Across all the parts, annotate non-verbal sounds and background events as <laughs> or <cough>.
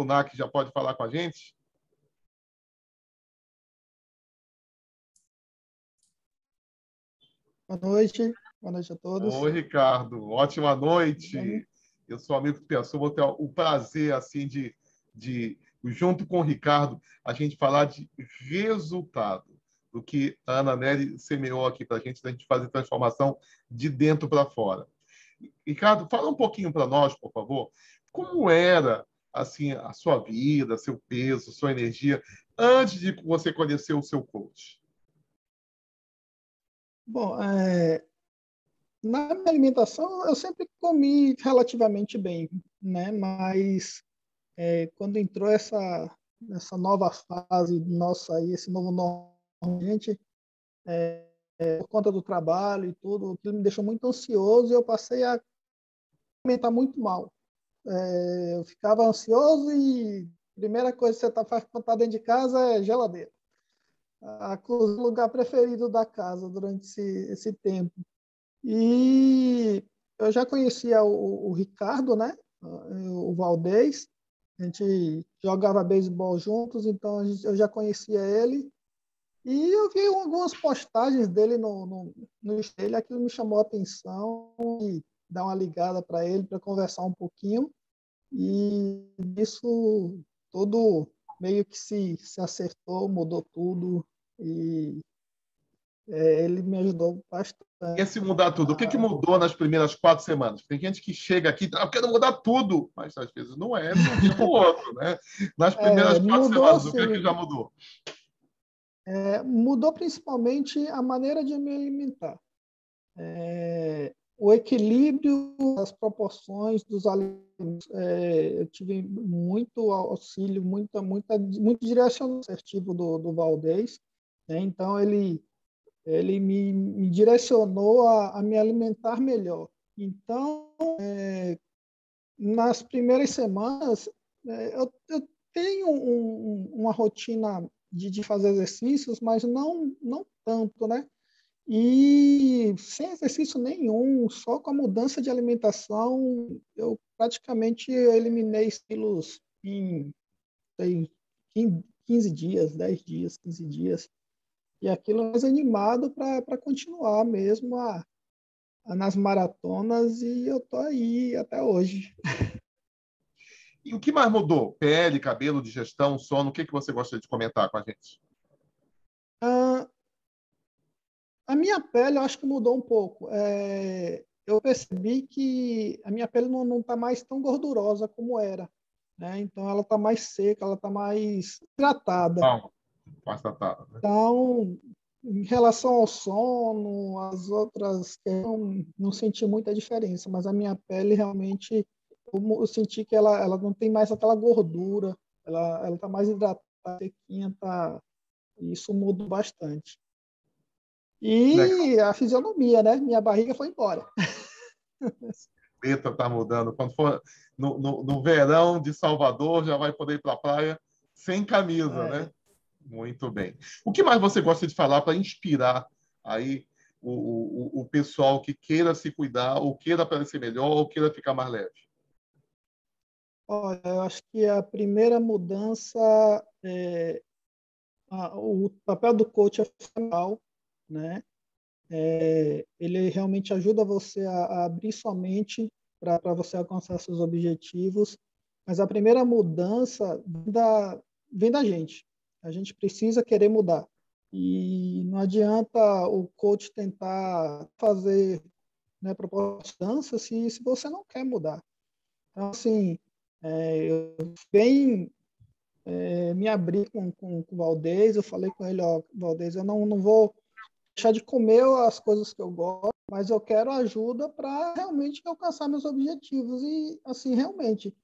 Funac já pode falar com a gente? Boa noite, boa noite a todos. Oi, Ricardo, ótima noite. Eu sou amigo do Pessoa, vou ter o prazer assim de, de, junto com o Ricardo, a gente falar de resultado do que a Ana Nery semeou aqui para a gente, da gente fazer transformação de dentro para fora. Ricardo, fala um pouquinho para nós, por favor, como era assim a sua vida, seu peso, sua energia antes de você conhecer o seu coach? Bom, é, na minha alimentação eu sempre comi relativamente bem, né? Mas é, quando entrou essa essa nova fase nossa aí, esse novo normalmente é, é, por conta do trabalho e tudo, aquilo me deixou muito ansioso e eu passei a alimentar muito mal. É, eu ficava ansioso e a primeira coisa que você está fazendo tá dentro de casa é geladeira. o lugar preferido da casa durante esse, esse tempo. E eu já conhecia o, o Ricardo, né? O Valdez. A gente jogava beisebol juntos, então eu já conhecia ele. E eu vi algumas postagens dele no, no, no Ele aquilo me chamou a atenção e dar uma ligada para ele para conversar um pouquinho. E isso tudo meio que se, se acertou, mudou tudo. E é, ele me ajudou bastante. Esse mudar tudo, o que, que mudou nas primeiras quatro semanas? Tem gente que chega aqui e ah, eu quero mudar tudo, mas às vezes não é de um dia para o outro. Né? Nas <laughs> é, primeiras é, quatro semanas, o que, que já mudou? É, mudou principalmente a maneira de me alimentar. O equilíbrio, as proporções dos alimentos. É, eu tive muito auxílio, muita, muita, muito direcionamento assertivo do, do Valdez. Né? Então, ele, ele me, me direcionou a, a, me alimentar melhor. Então, é, nas primeiras semanas, é, eu, eu, tenho um, uma rotina de, de fazer exercícios, mas não, não tanto, né? E sem exercício nenhum, só com a mudança de alimentação, eu praticamente eliminei quilos em sei, 15 dias, 10 dias, 15 dias. E aquilo mais animado para continuar mesmo a, a, nas maratonas e eu tô aí até hoje. <laughs> E o que mais mudou? Pele, cabelo, digestão, sono? O que, que você gostaria de comentar com a gente? Ah, minha pele, eu acho que mudou um pouco. É, eu percebi que a minha pele não está mais tão gordurosa como era. Né? Então, ela está mais seca, ela está mais tratada. Não, mais tratada. Né? Então, em relação ao sono, as outras, eu não senti muita diferença, mas a minha pele realmente eu, senti que ela, ela não tem mais aquela gordura, ela está mais hidratada, sequinha, tá, isso mudou bastante. E Legal. a fisionomia, né? Minha barriga foi embora. <laughs> Preta está mudando. Quando for no, no, no, verão de Salvador, já vai poder ir para a praia sem camisa, é. né? Muito bem. O que mais você gosta de falar para inspirar aí o, o, o pessoal que queira se cuidar, ou queira parecer melhor, ou queira ficar mais leve? Olha, eu acho que a primeira mudança, é, a, o papel do coach é fundamental, né? É, ele realmente ajuda você a, a abrir sua mente para você alcançar seus objetivos, mas a primeira mudança da, vem da gente. A gente precisa querer mudar. E não adianta o coach tentar fazer né, propostas se, se você não quer mudar. Então, assim, é, eu bem é, me abri com, com, com o Valdez, eu falei com ele, ó, Valdez, eu não, não vou deixar de comer as coisas que eu gosto, mas eu quero ajuda para realmente alcançar meus objetivos. E, assim, realmente,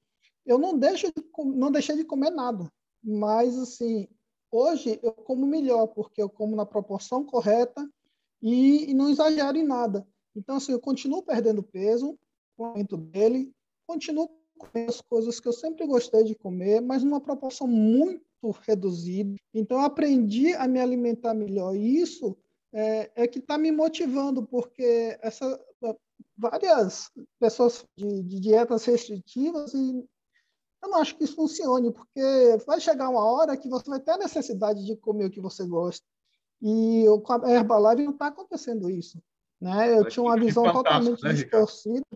eu não deixo de, não deixei de comer nada, mas, assim, hoje eu como melhor, porque eu como na proporção correta e, e não exagero em nada. Então, assim, eu continuo perdendo peso, aumento dele, continuo comer as coisas que eu sempre gostei de comer, mas numa proporção muito reduzida. Então, eu aprendi a me alimentar melhor. E isso é, é que está me motivando, porque essa, várias pessoas de, de dietas restritivas e Eu não acho que isso funcione, porque vai chegar uma hora que você vai ter a necessidade de comer o que você gosta. E com a Herbalife não está acontecendo isso. Né? Eu tinha uma visão totalmente né, distorcida.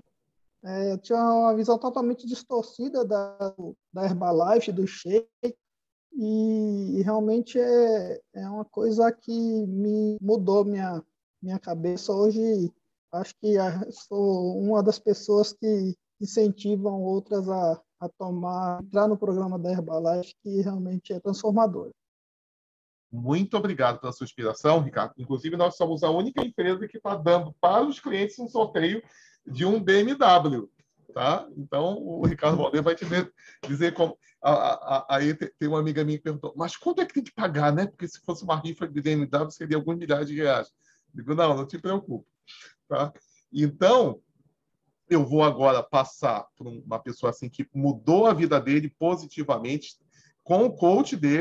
É, eu tinha uma visão totalmente distorcida da, da Herbalife, do shake, e, realmente é, é uma coisa que me mudou minha, minha cabeça. Hoje, acho que sou uma das pessoas que incentivam outras a, a tomar, entrar no programa da Herbalife, que realmente é transformador. Muito obrigado pela sua inspiração, Ricardo. Inclusive, nós somos a única empresa que está dando para os clientes um sorteio de um BMW. Tá? Então, o Ricardo Valdeir vai te dizer como. Aí tem uma amiga minha que perguntou, mas quanto é que tem que pagar, né? Porque se fosse uma rifa de BMW, seria alguns milhares de reais. Digo, não, não te preocupe. Tá? Então, eu vou agora passar por uma pessoa assim que mudou a vida dele positivamente com o coach dele,